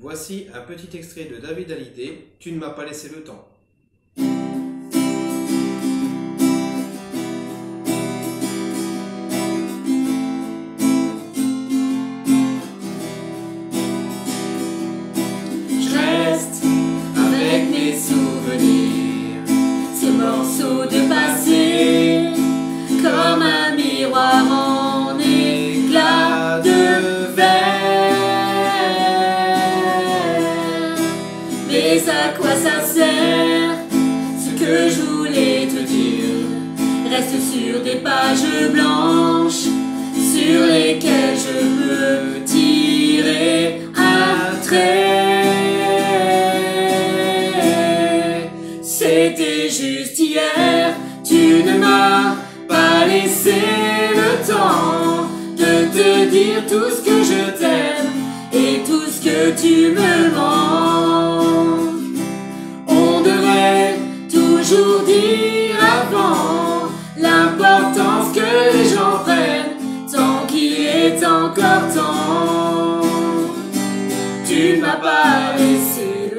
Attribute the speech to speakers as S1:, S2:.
S1: Voici un petit extrait de David Hallyday, Tu ne m'as pas laissé le temps.
S2: Je reste avec mes souvenirs, ces morceaux de Mais à quoi ça sert Ce que je voulais te dire? Reste sur des pages blanches sur lesquelles je peux tirer un trait. C'était juste hier, tu ne m'as pas laissé le temps de te dire tout ce que je t'aime et tout ce que tu me mens. Toujours dire avant l'importance que les gens prennent tant qu'il est encore temps. Tu m'as pas laissé